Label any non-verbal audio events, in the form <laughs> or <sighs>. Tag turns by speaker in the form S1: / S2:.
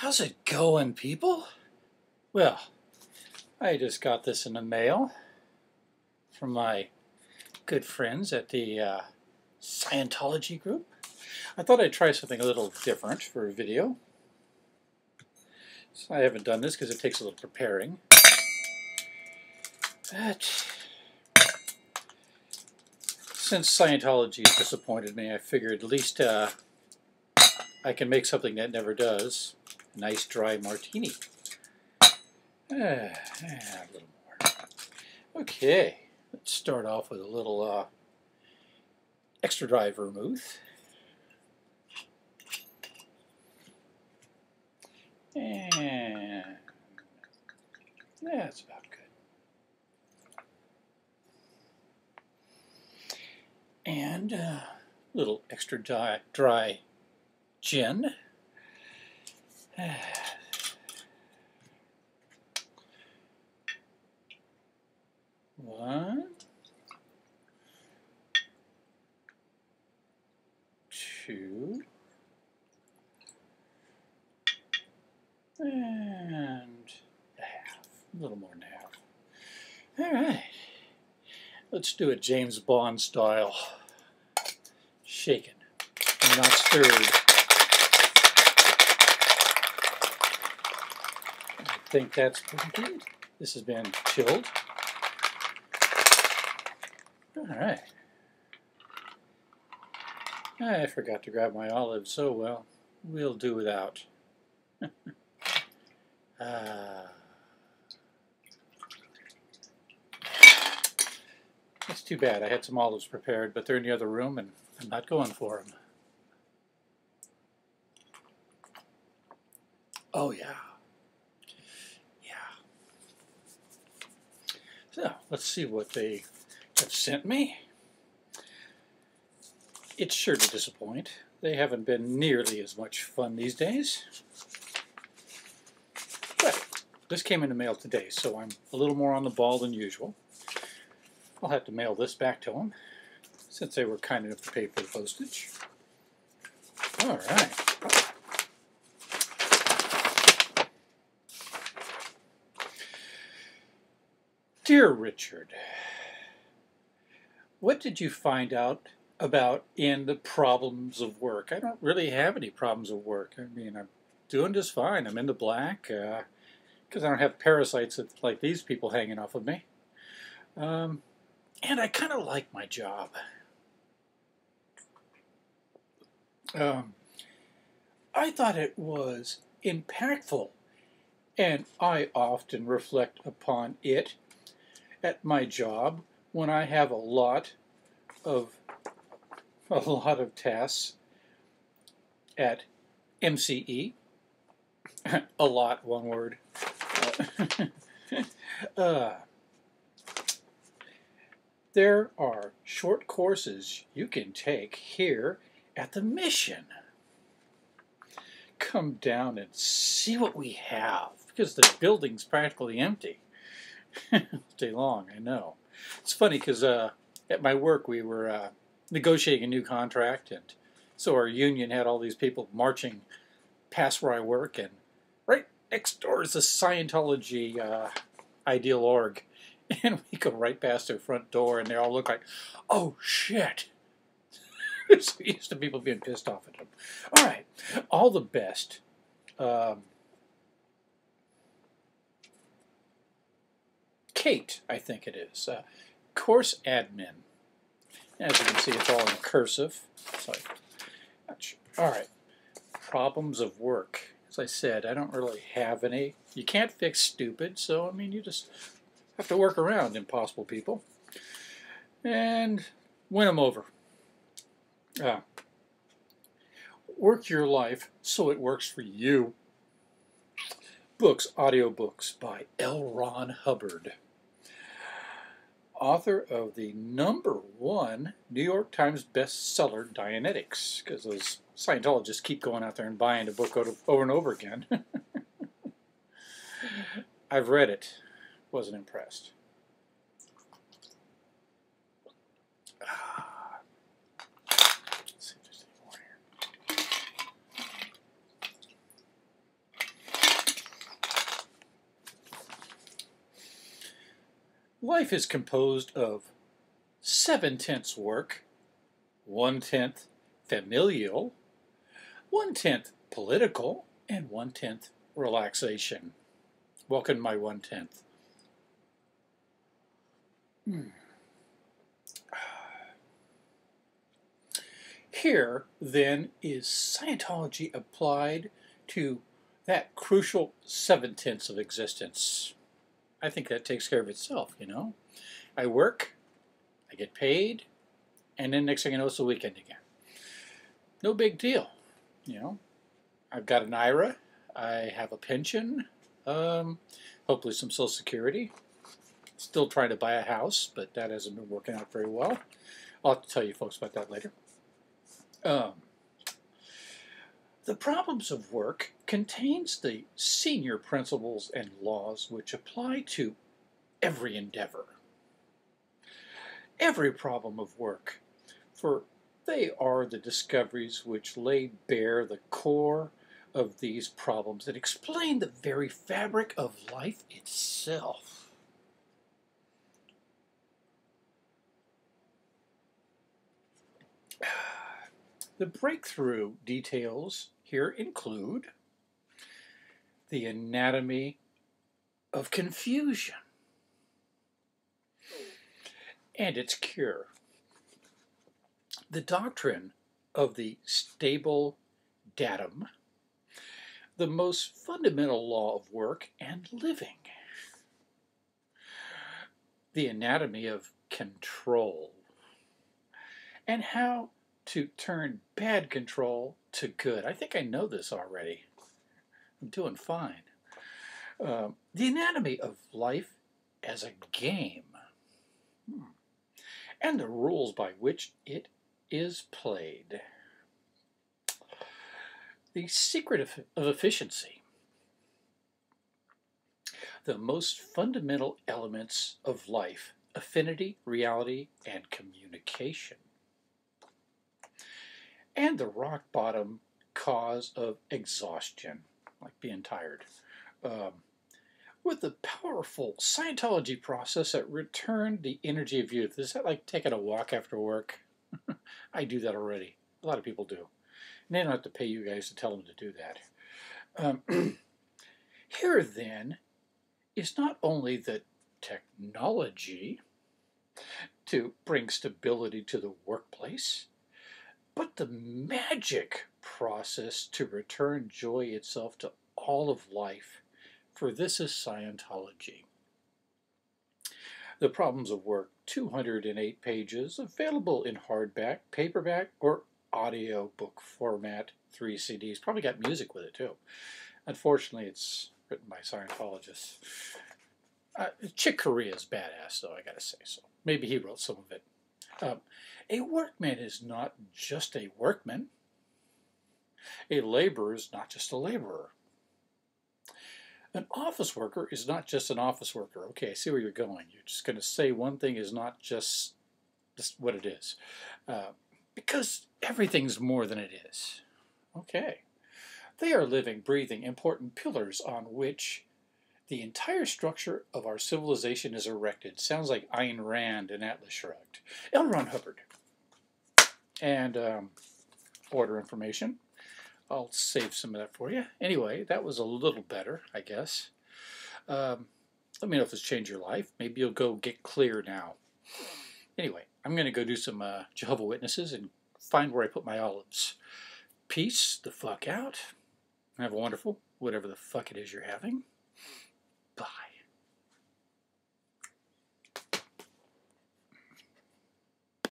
S1: How's it going, people? Well, I just got this in the mail from my good friends at the uh, Scientology group. I thought I'd try something a little different for a video. So I haven't done this because it takes a little preparing. But since Scientology disappointed me, I figured at least uh, I can make something that never does. Nice dry martini. <sighs> Ah, a little more. Okay, let's start off with a little uh, extra dry vermouth. And that's about good. And a uh, little extra dry, dry gin. One, two, and a half, a little more than half. All right, let's do it James Bond style. Shaken, not stirred. Think that's good. This has been chilled. All right. I forgot to grab my olives, so well, we'll do without. uh, <laughs> that's too bad. I had some olives prepared, but they're in the other room, and I'm not going for them. Oh, yeah. So let's see what they have sent me. It's sure to disappoint. They haven't been nearly as much fun these days. But this came in the mail today, so I'm a little more on the ball than usual. I'll have to mail this back to them, since they were kind enough to pay for the postage. All right. Dear Richard, what did you find out about in the problems of work? I don't really have any problems of work. I mean, I'm doing just fine. I'm in the black because uh, I don't have parasites like these people hanging off of me. Um, and I kind of like my job. Um, I thought it was impactful, and I often reflect upon it at my job when I have a lot of <laughs> a lot of tasks at MCE. <laughs> a lot, one word. <laughs> uh, there are short courses you can take here at the mission. Come down and see what we have because the building's practically empty. Day long, I know. It's funny because uh, at my work we were uh, negotiating a new contract, and so our union had all these people marching past where I work, and right next door is a Scientology uh, ideal org, <laughs> and we go right past their front door, and they all look like, "Oh shit." <laughs> so used to people being pissed off at them. All right, all the best. Um, Kate, I think it is. Uh, course admin. As you can see, it's all in cursive. All right. Problems of work. As I said, I don't really have any. You can't fix stupid, so I mean, you just have to work around impossible people and win them over. Uh, work your life so it works for you. Books, audiobooks by L. Ron Hubbard author of the number one New York Times bestseller, Dianetics, because those Scientologists keep going out there and buying the book over and over again. <laughs> I've read it, wasn't impressed. Life is composed of seven tenths work, one tenth familial, one tenth political, and one tenth relaxation. Welcome my one tenth. Hmm. Here, then, is Scientology applied to that crucial seven tenths of existence. I think that takes care of itself, you know. I work, I get paid, and then next thing I know, it's the weekend again. No big deal, you know. I've got an IRA, I have a pension, um, hopefully some Social Security. Still trying to buy a house, but that hasn't been working out very well. I'll tell you folks about that later. Um, the Problems of Work contains the senior principles and laws which apply to every endeavor, every problem of work, for they are the discoveries which lay bare the core of these problems that explain the very fabric of life itself. <sighs> The breakthrough details here include the anatomy of confusion and its cure, the doctrine of the stable datum, the most fundamental law of work and living, the anatomy of control, and how to turn bad control to good. I think I know this already. I'm doing fine. Uh, the anatomy of life as a game hmm. and the rules by which it is played. The secret of, of efficiency. The most fundamental elements of life affinity, reality, and communication and the rock bottom cause of exhaustion, like being tired. Um, with the powerful Scientology process that returned the energy of youth. Is that like taking a walk after work? <laughs> I do that already. A lot of people do. And they don't have to pay you guys to tell them to do that. Um, <clears throat> here, then, is not only the technology to bring stability to the workplace, but the magic process to return joy itself to all of life, for this is Scientology. The Problems of Work, 208 pages, available in hardback, paperback, or audio book format, three CDs. Probably got music with it too. Unfortunately, it's written by Scientologists. Uh, Chick Corea is badass, though, I gotta say so. Maybe he wrote some of it. Um, a workman is not just a workman. A laborer is not just a laborer. An office worker is not just an office worker. Okay, I see where you're going. You're just going to say one thing is not just, just what it is. Uh, because everything's more than it is. Okay. They are living, breathing, important pillars on which the entire structure of our civilization is erected. Sounds like Ayn Rand and Atlas Shrugged. L. Ron Hubbard. And um, order information. I'll save some of that for you. Anyway, that was a little better, I guess. Um, let me know if this changed your life. Maybe you'll go get clear now. Anyway, I'm going to go do some uh, Jehovah Witnesses and find where I put my olives. Peace the fuck out. Have a wonderful, whatever the fuck it is you're having. Bye.